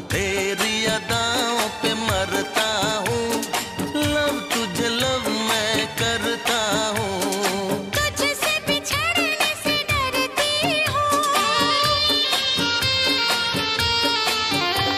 tempo.